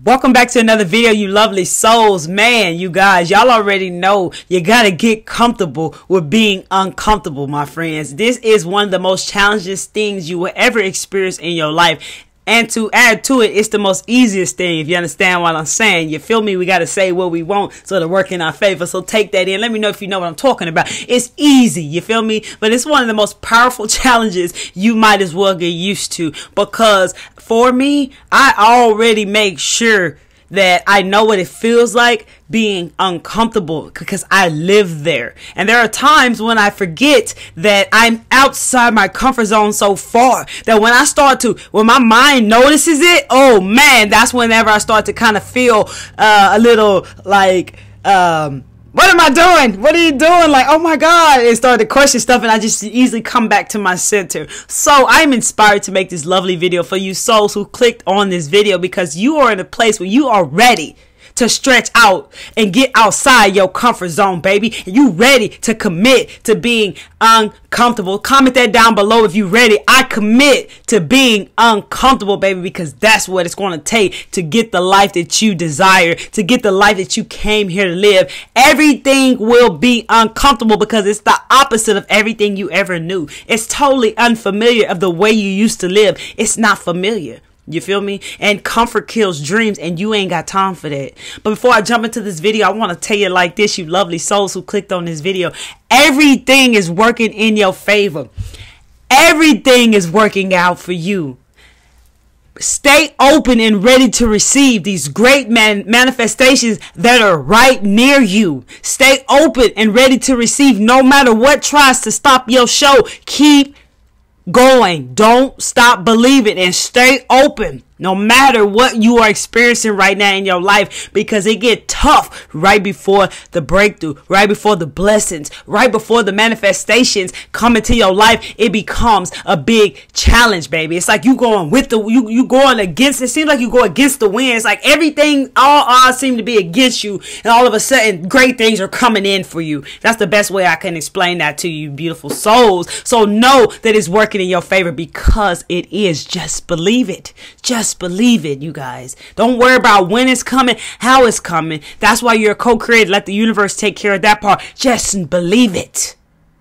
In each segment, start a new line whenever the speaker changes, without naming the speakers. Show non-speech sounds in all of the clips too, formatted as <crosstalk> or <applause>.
Welcome back to another video, you lovely souls. Man, you guys, y'all already know you gotta get comfortable with being uncomfortable, my friends. This is one of the most challenging things you will ever experience in your life. And to add to it, it's the most easiest thing, if you understand what I'm saying. You feel me? We got to say what we want so to work in our favor. So take that in. Let me know if you know what I'm talking about. It's easy, you feel me? But it's one of the most powerful <laughs> challenges you might as well get used to because for me, I already make sure that I know what it feels like being uncomfortable because I live there. And there are times when I forget that I'm outside my comfort zone so far that when I start to, when my mind notices it, oh man, that's whenever I start to kind of feel uh, a little like, um, what am I doing? What are you doing? Like, oh my God. It started to question stuff and I just easily come back to my center. So I'm inspired to make this lovely video for you souls who clicked on this video because you are in a place where you are ready to stretch out and get outside your comfort zone, baby. And you ready to commit to being uncomfortable. Comment that down below if you're ready. I commit to being uncomfortable, baby, because that's what it's going to take to get the life that you desire, to get the life that you came here to live. Everything will be uncomfortable because it's the opposite of everything you ever knew. It's totally unfamiliar of the way you used to live. It's not familiar. You feel me? And comfort kills dreams, and you ain't got time for that. But before I jump into this video, I want to tell you like this, you lovely souls who clicked on this video. Everything is working in your favor. Everything is working out for you. Stay open and ready to receive these great man- manifestations that are right near you. Stay open and ready to receive no matter what tries to stop your show. Keep going. Don't stop believing and stay open no matter what you are experiencing right now in your life because it get tough right before the breakthrough, right before the blessings, right before the manifestations come into your life. It becomes a big challenge, baby. It's like you going with the you you going against. It seems like you go against the wind. It's like everything, all odds seem to be against you, and all of a sudden, great things are coming in for you. That's the best way I can explain that to you, beautiful souls. So know that it's working in your favor because it is. Just believe it. Just just believe it, you guys. Don't worry about when it's coming, how it's coming. That's why you're a co-creator. Let the universe take care of that part. Just believe it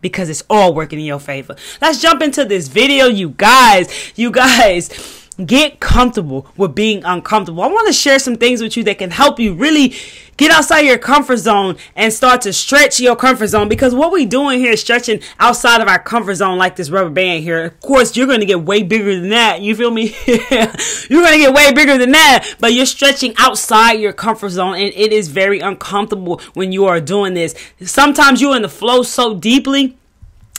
because it's all working in your favor. Let's jump into this video, you guys. You guys get comfortable with being uncomfortable. I want to share some things with you that can help you really get outside your comfort zone and start to stretch your comfort zone because what we're doing here is stretching outside of our comfort zone like this rubber band here. Of course, you're going to get way bigger than that. You feel me? <laughs> you're going to get way bigger than that, but you're stretching outside your comfort zone and it is very uncomfortable when you are doing this. Sometimes you're in the flow so deeply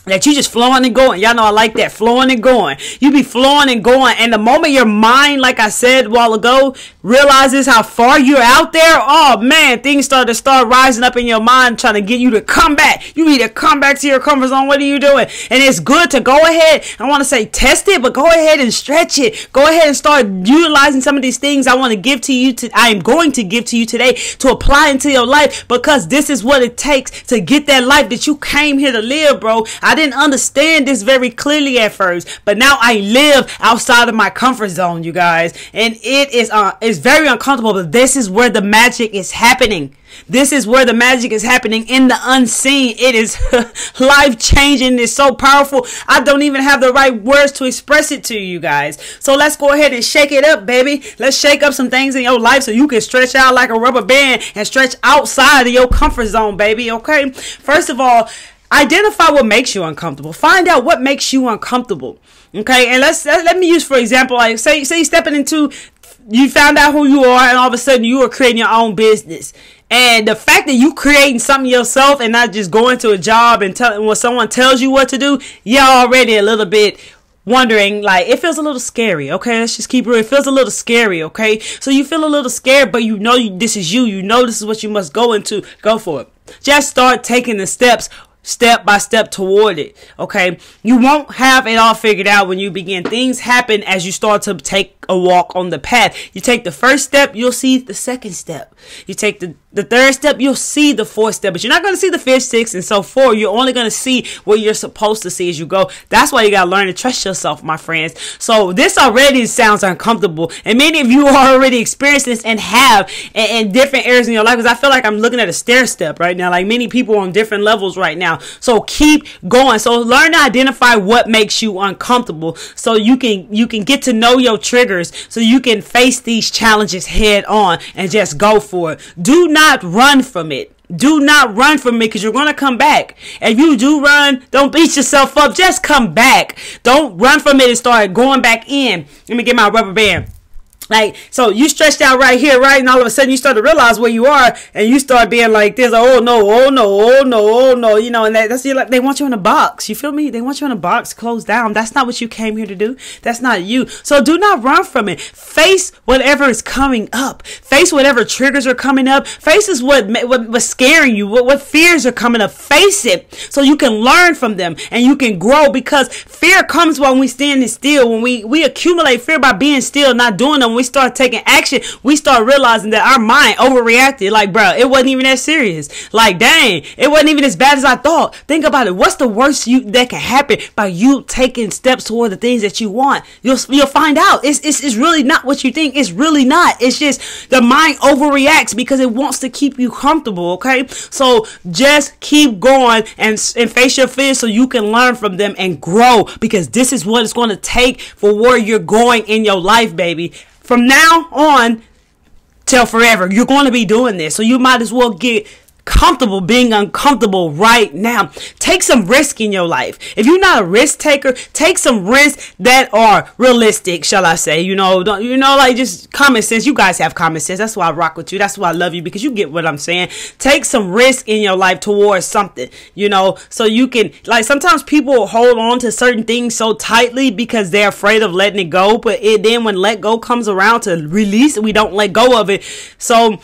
that you just flowing and going. Y'all know I like that. Flowing and going. You be flowing and going. And the moment your mind, like I said a while ago, realizes how far you're out there, oh man, things start to start rising up in your mind trying to get you to come back. You need to come back to your comfort zone. What are you doing? And it's good to go ahead. I want to say test it, but go ahead and stretch it. Go ahead and start utilizing some of these things I want to give to you. To, I am going to give to you today to apply into your life because this is what it takes to get that life that you came here to live, bro. I didn't understand this very clearly at first, but now I live outside of my comfort zone, you guys, and it is uh it's very uncomfortable. But this is where the magic is happening. This is where the magic is happening in the unseen. It is <laughs> life changing. It's so powerful. I don't even have the right words to express it to you guys. So let's go ahead and shake it up, baby. Let's shake up some things in your life so you can stretch out like a rubber band and stretch outside of your comfort zone, baby. Okay. First of all, Identify what makes you uncomfortable. Find out what makes you uncomfortable. Okay, and let's let, let me use for example, like say say stepping into you found out who you are and all of a sudden you are creating your own business. And the fact that you creating something yourself and not just going to a job and telling when someone tells you what to do, you're already a little bit wondering like it feels a little scary okay? Let's just keep it real. It feels a little scary okay? So you feel a little scared but you know you, this is you. You know this is what you must go into go for. It just start taking the steps step by step toward it. Okay. You won't have it all figured out when you begin. Things happen as you start to take a walk on the path. You take the first step, you'll see the second step. You take the, the third step, you'll see the fourth step, but you're not going to see the fifth, sixth, and so forth. You're only going to see what you're supposed to see as you go. That's why you got to learn to trust yourself, my friends. So this already sounds uncomfortable, and many of you <laughs> are already experienced this and have in, in different areas in your life. Because I feel like I'm looking at a stair step right now, like many people on different levels right now. So keep going. So learn to identify what makes you uncomfortable, so you can you can get to know your triggers, so you can face these challenges head on and just go for it. Do not run from it. Do not run from it because you're going to come back. If you do run, don't beat yourself up. Just come back. Don't run from it and start going back in. Let me get my rubber band. Like, so you stretched out right here, right? And all of a sudden you start to realize where you are and you start being like this, oh no, oh no, oh no, oh no, you know, and that, that's you like, they want you in a box. You feel me? They want you in a box closed down. That's not what you came here to do. That's not you. So do not run from it. Face whatever is coming up. Face whatever triggers are coming up. Face is what, what what's scaring you, what, what fears are coming up. Face it so you can learn from them and you can grow because fear comes when we stand still, when we, we accumulate fear by being still, not doing them when we start taking action, we start realizing that our mind overreacted. Like, bro, it wasn't even that serious. Like, dang, it wasn't even as bad as I thought. Think about it. What's the worst you that can happen by you taking steps toward the things that you want? You'll you'll find out. It's it's, it's really not what you think. It's really not. It's just the mind overreacts because it wants to keep you comfortable. Okay, so just keep going and and face your fears so you can learn from them and grow because this is what it's going to take for where you're going in your life, baby from now on till forever. You're going to be doing this. So you might as well get comfortable being uncomfortable right now. Take some risk in your life. If you're not a risk taker, take some risks that are realistic, shall I say. You know, don't, you know, like just common sense. You guys have common sense. That's why I rock with you. That's why I love you because you get what I'm saying. Take some risk in your life towards something, you know, so you can, like, sometimes people hold on to certain things so tightly because they're afraid of letting it go. But it, then when let go comes around to release, we don't let go of it. So,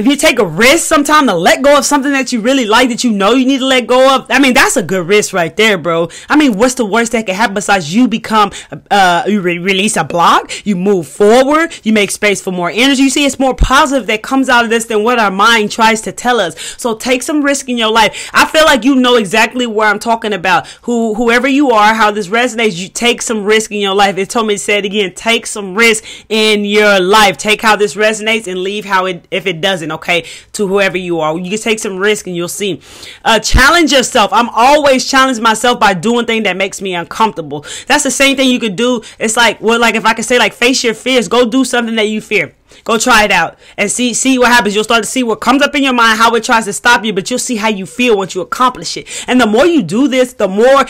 if you take a risk sometime to let go of something that you really like that you know you need to let go of, I mean, that's a good risk right there, bro. I mean, what's the worst that can happen besides you become, uh, you re- release a block, you move forward, you make space for more energy. You see, it's more positive that comes out of this than what our mind tries to tell us. So take some risk in your life. I feel like you know exactly where I'm talking about. Who, whoever you are, how this resonates, you take some risk in your life. It told me to say it again. Take some risk in your life. Take how this resonates and leave how it, if it doesn't okay, to whoever you are. You can take some risk and you'll see. Uh, challenge yourself. I'm always challenging myself by doing things that makes me uncomfortable. That's the same thing you could do. It's like, well, like if I could say like face your fears, go do something that you fear. Go try it out and see see what happens. You'll start to see what comes up in your mind, how it tries to stop you, but you'll see how you feel once you accomplish it. And the more you do this, the more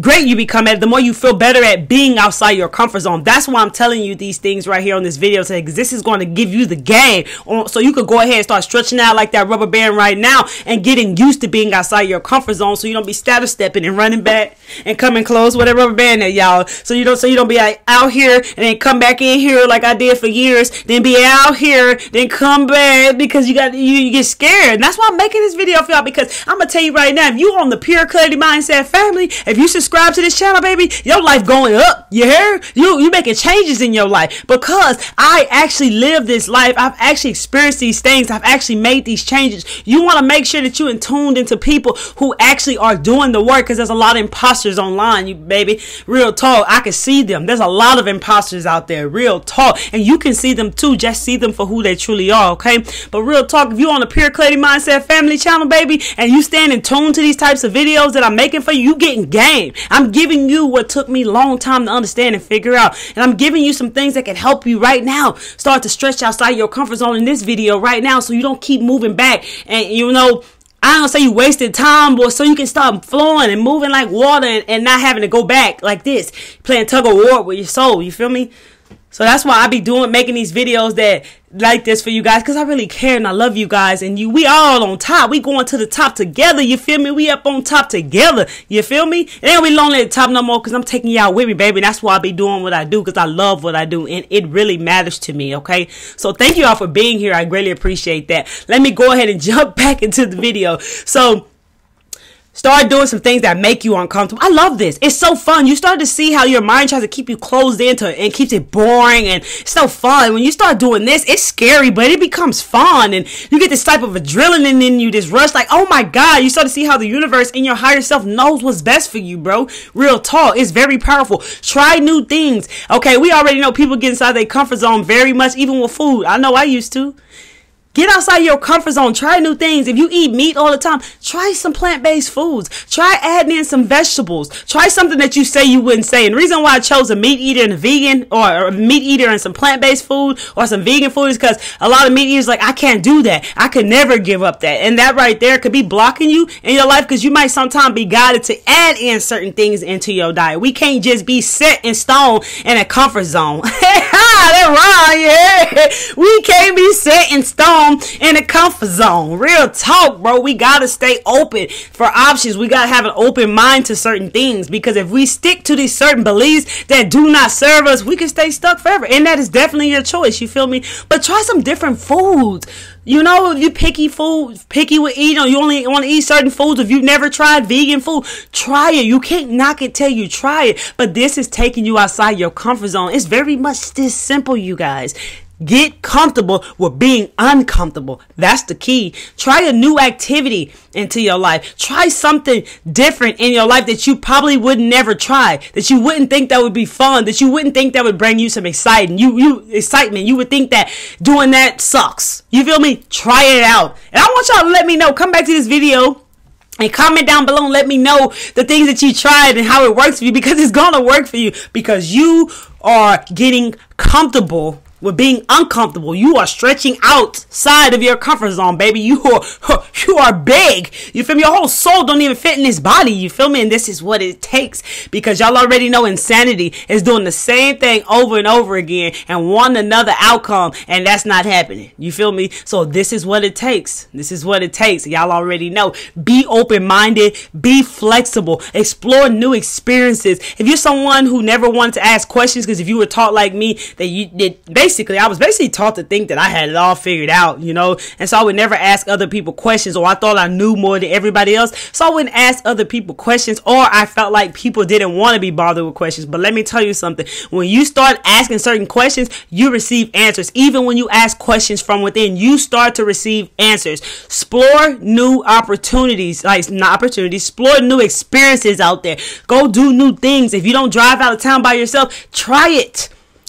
great you become at the more you feel better at being outside your comfort zone. That's why i'm telling you these things right here on this video because this is going to give you the game so you could go ahead and start stretching out like that rubber band right now and getting used to being outside your comfort zone so you don't be status stepping and running back and coming close with that rubber band at y'all. So you don't so you don't be like, out here and then come back in here like i did for years then be out here then come back because you got you, you get scared. And that's why i'm making this video for y'all because i'm gonna tell you right now if you on the pure clarity mindset family if you subscribe to this channel, baby, your life going up. You hear? You you making changes in your life because I actually live this life. I've actually experienced these things. I've actually made these changes. You want to make sure that you in tuned into people who actually are doing the work because there's a lot of imposters online, you baby. Real talk. I can see them. There's a lot of imposters out there. Real talk. And you can see them too. Just see them for who they truly are, okay? But real talk, if you're on the Pure Clarity Mindset Family channel, baby, and you stand in tune to these types of videos that I'm making for you, you getting game. I'm giving you what took me long time to understand and figure out. And I'm giving you some things that can help you right now. Start to stretch outside your comfort zone in this video right now so you don't keep moving back. And you know, I don't say you wasted time, boy, so you can start flowing and moving like water and, and not having to go back like this, playing tug of war with your soul. You feel me? So that's why I be doing making these videos that like this for you guys because I really care and I love you guys and you we all on top. We going to the top together. You feel me? We up on top together. You feel me? And we lonely at the top no more because I'm taking y'all with me, baby. That's why I be doing what I do because I love what I do and it really matters to me. Okay. So thank you all for being here. I greatly appreciate that. Let me go ahead and <laughs> jump back into the video. So Start doing some things that make you uncomfortable. I love this. It's so fun. You start to see how your mind tries to keep you closed into it and keeps it boring and so fun. When you start doing this, it's scary, but it becomes fun and you get this type of adrenaline in you, this rush, like, oh my God, you start to see how the universe and your higher self knows what's best for you, bro. Real talk. It's very powerful. Try new things. Okay, we already know people get inside their comfort zone very much, even with food. I know I used to. Get outside your comfort zone. Try new things. If you eat meat all the time, try some plant based foods. Try adding in some vegetables. Try something that you say you wouldn't say. And the reason why I chose a meat eater and a vegan or a meat eater and some plant based food or some vegan food is because a lot of meat eaters like, I can't do that. I could never give up that. And that right there could be blocking you in your life because you might sometimes be guided to add in certain things into your diet. We can't just be set in stone in a comfort zone. <laughs> that wrong, yeah. <laughs> We can't be set in stone in a comfort zone. Real talk, bro. We gotta stay open for options. We gotta have an open mind to certain things because if we stick to these certain beliefs that do not serve us, we can stay stuck forever. And that is definitely your choice. You feel me? But try some different foods. You know, if you picky food, picky with eating, you only want to eat certain foods, if you've never tried vegan food, try it. You can't knock it till you try it. But this is taking you outside your comfort zone. It's very much this simple, you guys. Get comfortable with being uncomfortable. That's the key. Try a new activity into your life. Try something different in your life that you probably would never try, that you wouldn't think that would be fun, that you wouldn't think that would bring you some excitement. You, you, excitement. You would think that doing that sucks. You feel me? Try it out. And I want y'all to let me know. Come back to this video and comment down below and let me know the things that you tried and how it works for you because it's gonna work for you because you are getting comfortable with being uncomfortable. You are stretching outside of your comfort zone, baby. You are <laughs> you are big. You feel me? Your whole soul don't even fit in this body. You feel me? And this is what it takes because y'all already know insanity is doing the same thing over and over again and want another outcome, and that's not happening. You feel me? So this is what it takes. This is what it takes. Y'all already know. Be open minded. Be flexible. Explore new experiences. If you're someone who never wanted to ask questions, because if you were taught like me that you did basically, I was basically taught to think that I had it all figured out, you know, and so I would never ask other people questions, or I thought I knew more than everybody else, so I wouldn't ask other people questions, or I felt like people didn't want to be bothered with questions. But let me tell you something: when you start asking certain questions, you receive answers. Even when you ask questions from within, you start to receive answers. Explore new opportunities, like not opportunities, explore new experiences out there. Go do new things. If you don't drive out of town by yourself, try it.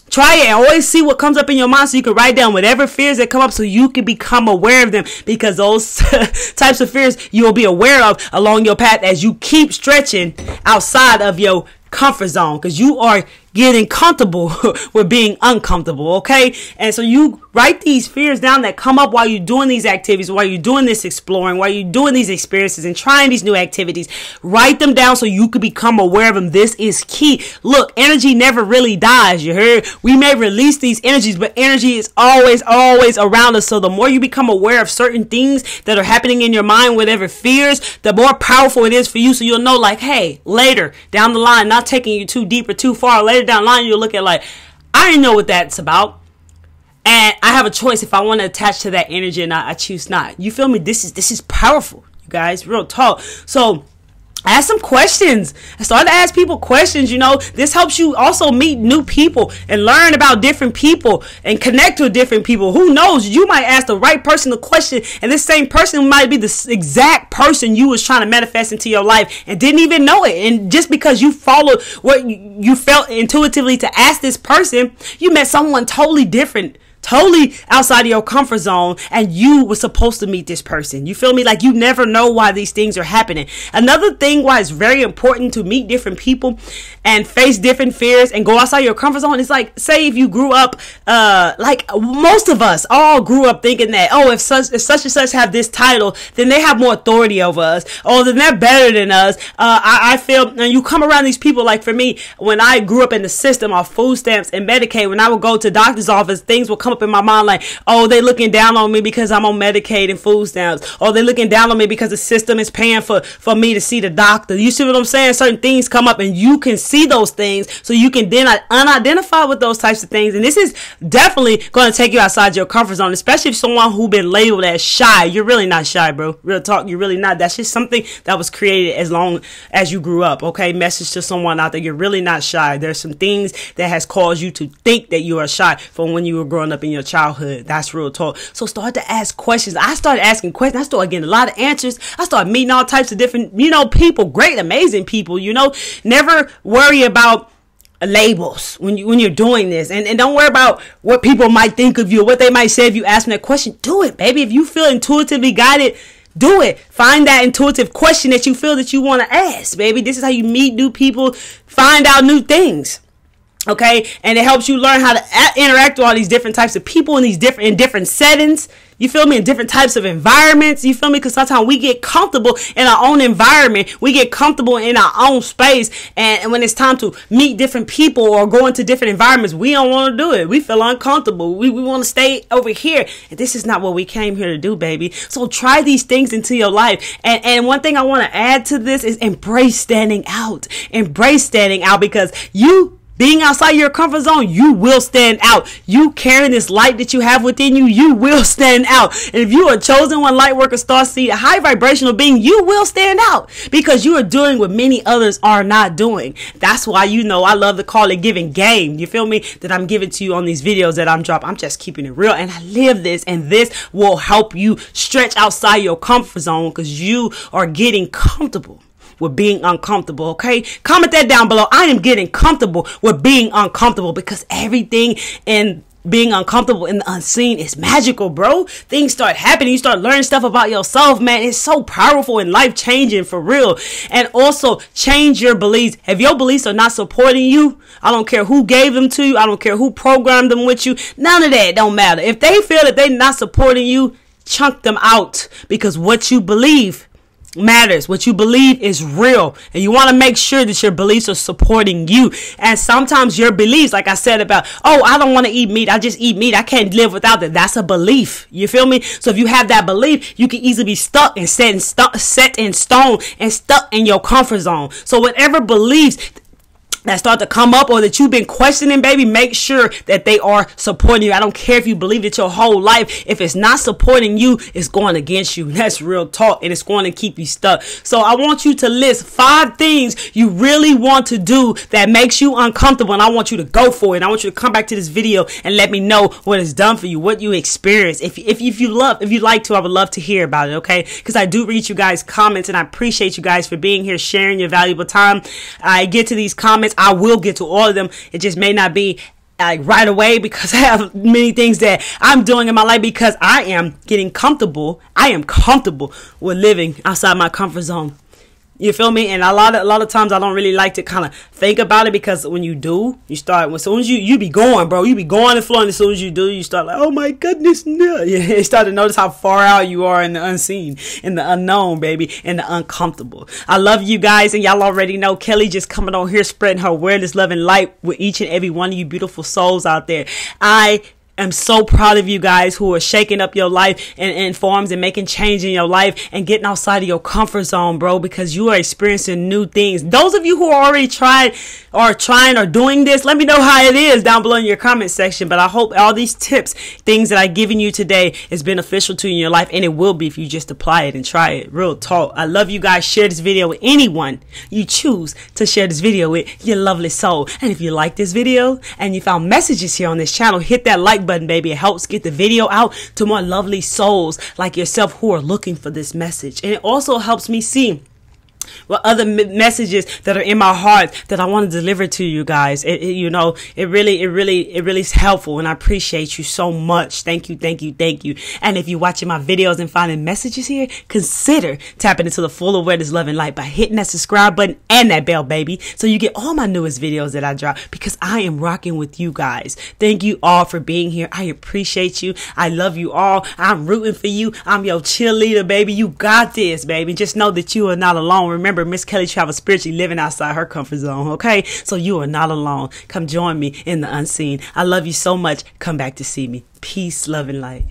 Try it and always see what comes up in your mind so you can write down whatever fears that come up so you can become aware of them. Because those <laughs> types of fears you will be aware of along your path as you keep stretching outside of your comfort zone because you are getting comfortable <laughs> with being uncomfortable, okay? And so you write these fears down that come up while you're doing these activities, while you're doing this exploring, while you're doing these experiences and trying these new activities. Write them down so you can become aware of them. This is key. Look, energy never really dies. You heard? We may release these energies, but energy is always, always around us. So the more you become aware of certain things that are happening in your mind, whatever fears, the more powerful it is for you. So you'll know, like, hey, later down the line, not taking you too deep or too far, later down the line, you'll look at like, I didn't know what that's about. And I have a choice if I want to attach to that energy or not. I choose not. You feel me? This is this is powerful, you guys. Real talk. So ask some questions. Start to ask people questions you know. This helps you also meet new people and learn about different people and connect with different people. Who knows? You might ask the right person the question and this same person might be the exact person you was trying to manifest into your life and didn't even know it. And just because you followed what you felt intuitively to ask this person you met someone totally different totally outside of your comfort zone and you were supposed to meet this person. You feel me? Like you never know why these things are happening. Another thing why it's very important to meet different people and face different fears and go outside your comfort zone is like say if you grew up uh like most of us all grew up thinking that oh if such if such and such have this title then they have more authority over us or then they're better than us. Uh I, I feel and you come around these people like for me when I grew up in the system of food stamps and Medicaid when I would go to doctor's office things would come up in my mind like, oh, they looking down on me because I'm on Medicaid and food stamps. Or they looking down on me because the system is paying for, for me to see the doctor. You see what I'm saying? Certain things come up and you can see those things so you can then unidentify with those types of things. And this is definitely going to take you outside your comfort zone, especially if someone who been labeled as shy. You're really not shy, bro. Real talk. You're really not. That's just something that was created as long as you grew up. Okay. Message to someone out there. You're really not shy. There's some things that has caused you to think that you are shy from when you were growing up in your childhood. That's real talk. So start to ask questions. I started asking questions. I started getting a lot of answers. I started meeting all types of different, you know, people, great, amazing people, you know, never worry about labels when you when you're doing this and, and don't worry about what people might think of you what they might say if you ask them that question do it baby if you feel intuitively guided do it find that intuitive question that you feel that you want to ask baby this is how you meet new people find out new things okay? And it helps you learn how to interact with all these different types of people in these different in different settings. You feel me? In different types of environments. You feel me? Because sometimes we get comfortable in our own environment. We get comfortable in our own space. And when it's time to meet different people or go into different environments we don't want to do it. We feel uncomfortable. We, we want to stay over here. And this is not what we came here to do baby. So try these things into your life. And and one thing i want to add to this is embrace standing out. Embrace standing out because you being outside your comfort zone, you will stand out. You carrying this light that you have within you, you will stand out. And if you are chosen one light worker, star seed, a high vibrational being, you will stand out because you are doing what many others are not doing. That's why you know I love to call it giving game. You feel me? That I'm giving to you on these videos that I'm dropping. I'm just keeping it real and I live this and this will help you stretch outside your comfort zone because you are getting comfortable with being uncomfortable, okay? Comment that down below. I am getting comfortable with being uncomfortable because everything in being uncomfortable in the unseen is magical, bro. Things start happening. You start learning stuff about yourself, man. It's so powerful and life changing for real. And also change your beliefs. If your beliefs are not supporting you, I don't care who gave them to you. I don't care who programmed them with you. None of that don't matter. If they feel that they're not supporting you, chunk them out because what you believe matters. What you believe is real. And you want to make sure that your beliefs are supporting you. And sometimes your beliefs, like I said about, oh, I don't want to eat meat. I just eat meat. I can't live without it. That's a belief. You feel me? So if you have that belief, you can easily be stuck and set in, st- set in stone and stuck in your comfort zone. So whatever beliefs that start to come up or that you've been questioning, baby, make sure that they are supporting you. I don't care if you believe it your whole life. If it's not supporting you, it's going against you. <laughs> That's real talk and it's going to keep you stuck. So I want you to list five things you really want to do that makes you uncomfortable and I want you to go for it. I want you to come back to this video and let me know what it's done for you, what you experience. If, if, if you love, if you like to, I would love to hear about it. Okay. Cause I do read you guys comments and I appreciate you guys for being here, sharing your valuable time. I get to these comments. I will get to all of them. It just may not be like right away because <laughs> I have many things that I'm doing in my life because I am getting comfortable. I am comfortable with living outside my comfort zone. You feel me? And a lot of a lot of times I don't really like to kind of think about it because when you do, you start as soon as you you be going, bro, you be going and flowing. As soon as you do, you start like, oh my goodness, no. <laughs> You start to notice how far out you are in the unseen, in the unknown, baby, in the uncomfortable. I love you guys, and y'all already know Kelli just coming on here spreading her awareness, love, and light with each and every one of you beautiful souls out there. I am so proud of you guys who are shaking up your life in, in forms and making change in your life and getting outside of your comfort zone, bro, because you are experiencing new things. Those of you who are already tried or trying or doing this, let me know how it is down below in your comment section. But I hope all these tips, things that I've given you today is beneficial to you in your life. And it will be if you just apply it and try it. Real talk. I love you guys. Share this video with anyone you choose to share this video with your lovely soul. And if you like this video and you found messages here on this channel, hit that like button, baby. It helps get the video out to more lovely souls like yourself who are looking for this message. And it also helps me see what other messages that are in my heart that I want to deliver to you guys. It, it, you know, it really, it really, it really is helpful and I appreciate you so much. Thank you, thank you, thank you. And if you're watching my videos and finding messages here, consider tapping into the full awareness, love, and light by hitting that subscribe button and that bell, baby, so you get all my newest videos that I drop because I am rocking with you guys. Thank you all for being here. I appreciate you. I love you all. I'm rooting for you. I'm your cheerleader, baby. You got this, baby. Just know that you are not alone Remember, Miss Kelli travels spiritually, living outside her comfort zone. Okay, so you are not alone. Come join me in the unseen. I love you so much. Come back to see me. Peace, love, and light.